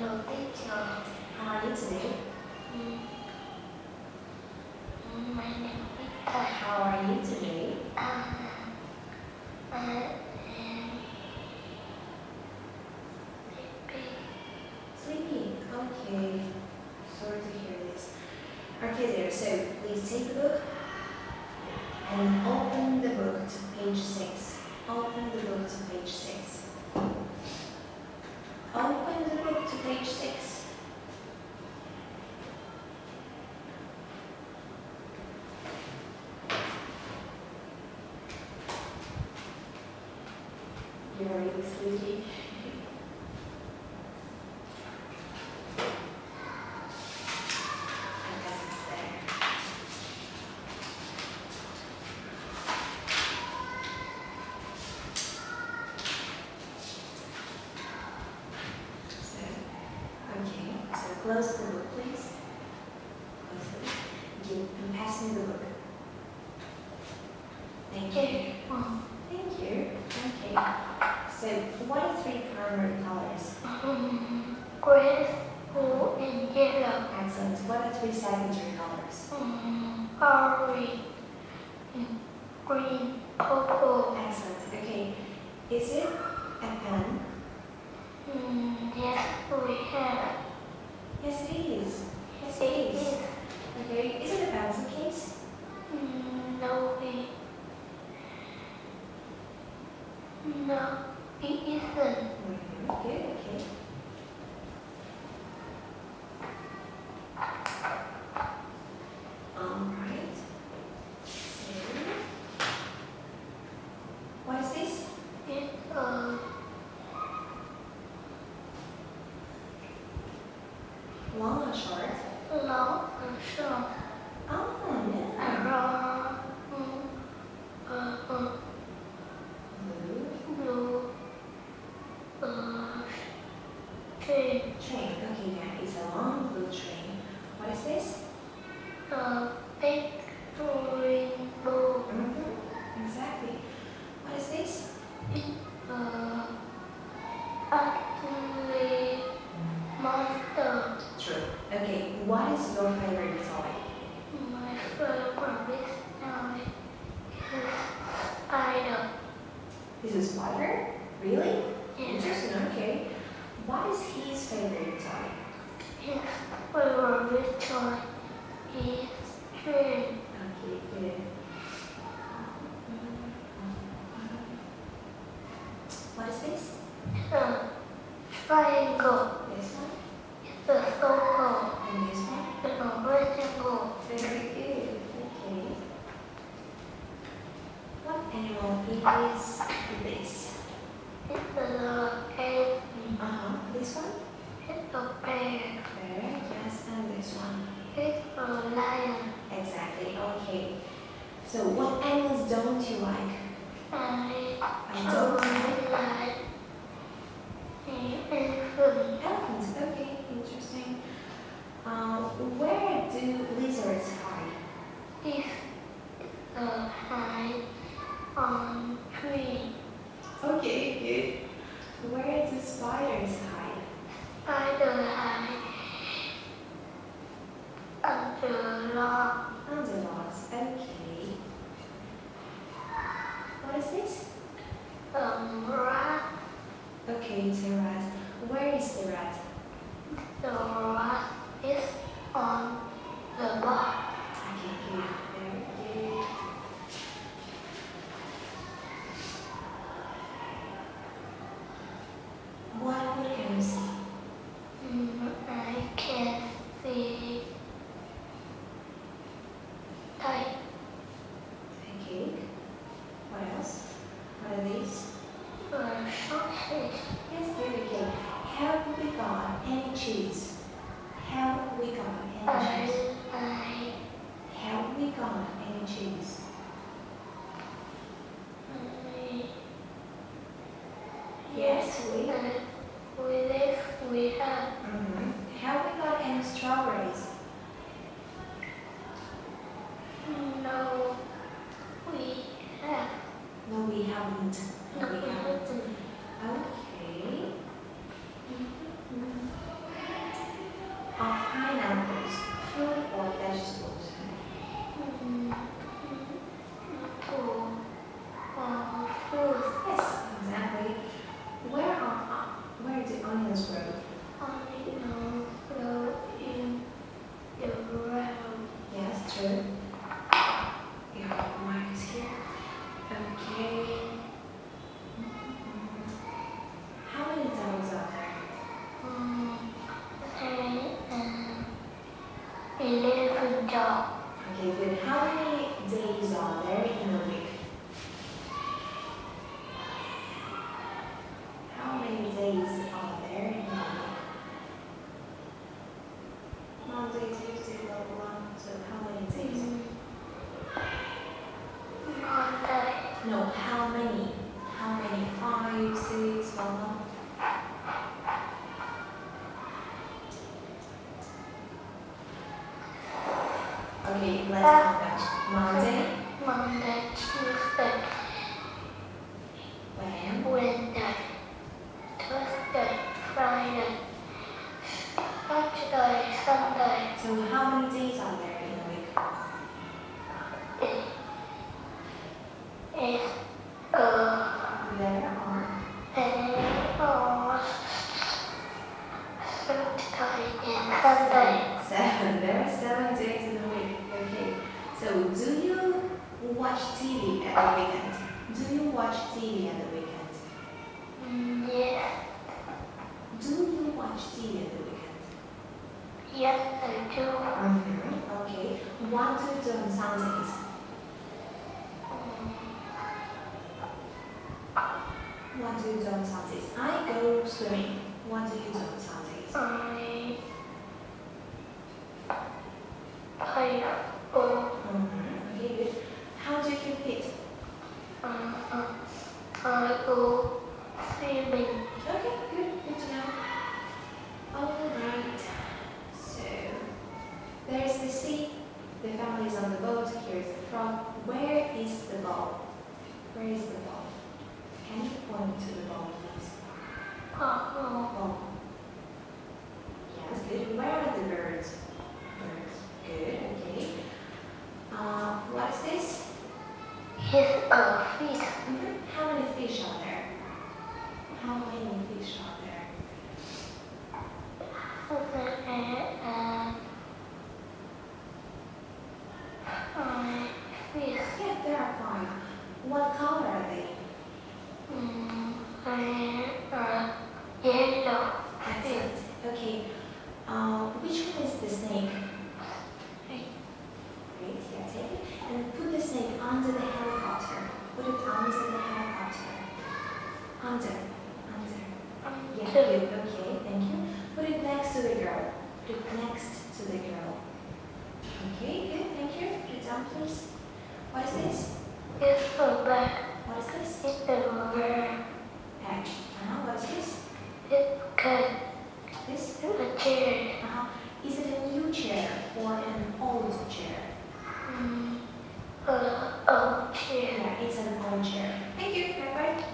Hello teacher. How are you today? Are you today? I am sleepy. Sleepy. Okay. Sorry to hear this. Okay there, so please take the book and open the book to page 6. Open the book to page 6. Open the book to page 6. You're sleepy. I guess it's there. So, okay, so close the book, please. Close the book. Give, and pass me the book. Thank you. Thank you. Okay. So, what are three primary colors? um, Green, blue, and yellow. Excellent. What are three secondary colors? Um, orange, and green, purple. Excellent. Okay. Is it a pen? Mm, yes, we have. Yes, it is. Yes, It it is. is. Okay. Is it a pencil case? Mm, no, we. No, it isn't. Mm-hmm. Good. Okay. All right. So, what is this? It's a Long or short? long and short. Oh, yeah. Mm, uh, uh, Blue. blue, uh, tree, Train. Okay, yeah. It's a long blue train. What is this? uh, big green blue, Mm-hmm. Exactly. What is this? uh, ugly What is your favorite toy? My favorite toy is spider. Is spider. Really? Yes, Interesting. Okay. What is his favorite toy? his favorite toy is train. Okay, good. What is this? A triangle. This one Circle. and this one. It's a rectangle. Very good. Okay. What animal is this? It's a cave. Uh huh. This one. It's a bear. Very yes, and this one. It's a lion. Exactly. Okay. So, what animals don't you like? I I don't don't like like the elephant. elephants. Okay, interesting. Uh, where do lizards hide? It's a high on tree. Okay, good. Where do spiders hide? Spider high under log. Under logs. Okay. What is this? Um, rat. Okay, it's a rat. Where is the rat? The rat is on the log. haven't. We haven't. Okay. Of pineapples, fruit or vegetables. Okay, let's uh, count that. Monday, Monday, Tuesday, when? Wednesday, Thursday, Friday, Saturday, Sunday. So how many days are there in a week? It is uh, There are and or Saturday and Sunday. seven. There are seven days in a week. Okay. So do you watch TV at the weekend? Do you watch TV at the weekend? Mm, Yes, Do you watch TV at the weekend? yes, I do. Okay. What do you do on Sundays? Mm, What do you do on Sundays? I go swimming. What do you do on Sundays? I play football. Mm-hmm. Okay, good. How do you keep fit? Um, uh, I go swimming. Okay, good. Good to know. All right. So there's the sea. The family is on the boat. Here's the frog. Where is the ball? Where is the ball? Can you point to the ball, please? Oh, Ball. Yes, good. Where are the birds? Birds. Good. Okay. Uh, what is this? it's a Onto the helicopter. Put it onto the helicopter. Onto. Onto. Yeah, good. Okay, thank you. Put it next to the girl. Put it next to the girl. Okay, good, thank you. Put it down, please. What is this? It's over. What is this? It's over. Pack. Uh-huh. What is this? It's good. This? A chair. Uh-huh. Is it a new chair or an old chair? Mm. Uh, oh, chair. It's a lawn chair. Thank you. Bye-bye.